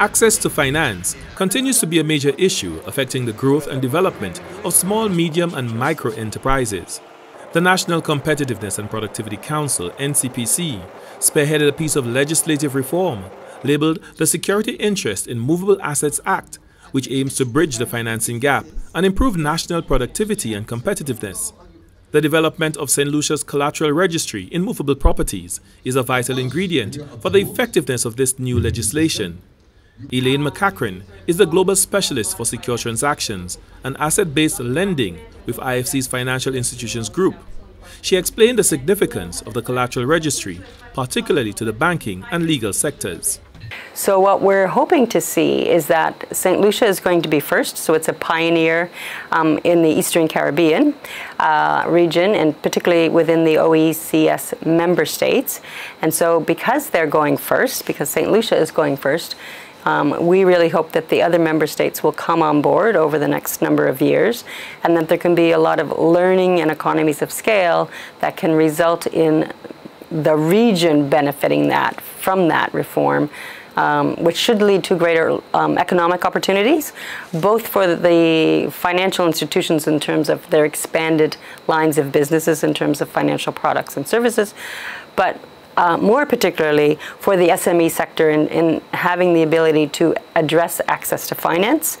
Access to finance continues to be a major issue affecting the growth and development of small, medium, and micro enterprises. The National Competitiveness and Productivity Council, NCPC, spearheaded a piece of legislative reform labeled the Security Interest in Movable Assets Act, which aims to bridge the financing gap and improve national productivity and competitiveness. The development of St. Lucia's collateral registry in movable properties is a vital ingredient for the effectiveness of this new legislation. Elaine MacEachern is the global specialist for secure transactions and asset-based lending with IFC's Financial Institutions Group. She explained the significance of the collateral registry, particularly to the banking and legal sectors. So what we're hoping to see is that St. Lucia is going to be first, so it's a pioneer um, in the Eastern Caribbean uh, region and particularly within the OECS member states. And so because they're going first, because St. Lucia is going first, um, we really hope that the other member states will come on board over the next number of years and that there can be a lot of learning and economies of scale that can result in the region benefiting that from that reform. Um, which should lead to greater um, economic opportunities, both for the financial institutions in terms of their expanded lines of businesses in terms of financial products and services, but uh, more particularly for the SME sector in, in having the ability to address access to finance.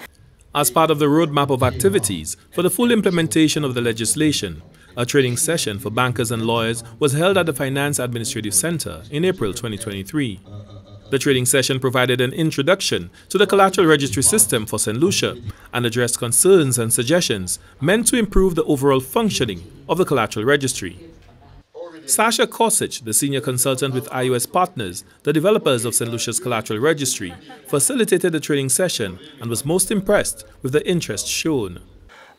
As part of the roadmap of activities for the full implementation of the legislation, a training session for bankers and lawyers was held at the Finance Administrative Center in April 2023. The training session provided an introduction to the collateral registry system for St. Lucia and addressed concerns and suggestions meant to improve the overall functioning of the collateral registry. Sasha Kosich, the senior consultant with iOS Partners, the developers of St. Lucia's Collateral Registry, facilitated the training session and was most impressed with the interest shown.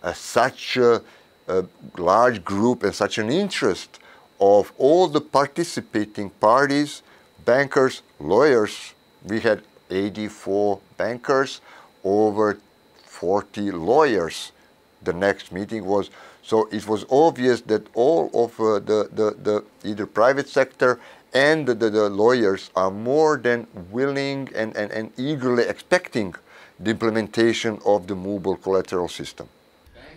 Uh, such a, a large group and such an interest of all the participating parties, bankers, lawyers. We had 84 bankers, over 40 lawyers. The next meeting was so it was obvious that all of uh, the, the, the either private sector and the, the, the, lawyers are more than willing and, and, and eagerly expecting the implementation of the mobile collateral system.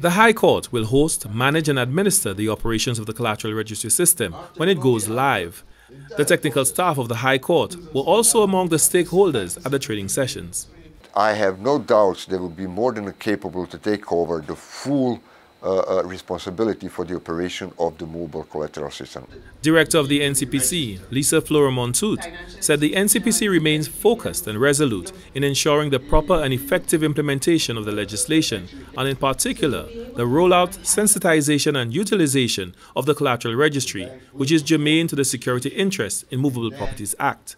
The High Court will host, manage and administer the operations of the collateral registry system when it goes live. The technical staff of the High Court were also among the stakeholders at the training sessions. I have no doubts they will be more than capable to take over the full uh, uh, responsibility for the operation of the mobile collateral system. Director of the NCPC, Lisa Flora Montoute, said the NCPC remains focused and resolute in ensuring the proper and effective implementation of the legislation, and in particular, the rollout, sensitization, and utilization of the collateral registry, which is germane to the Security Interests in Movable Properties Act.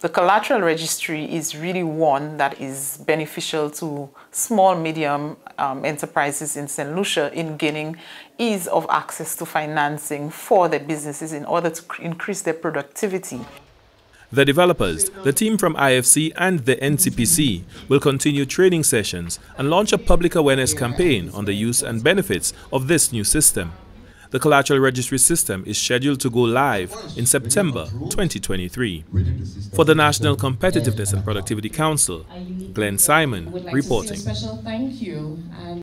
The collateral registry is really one that is beneficial to small, medium um, enterprises in St. Lucia in gaining ease of access to financing for their businesses in order to increase their productivity. The developers, the team from IFC and the NCPC will continue training sessions and launch a public awareness campaign on the use and benefits of this new system. The collateral registry system is scheduled to go live in September 2023. For the National Competitiveness and Productivity Council, Glenn Simon reporting.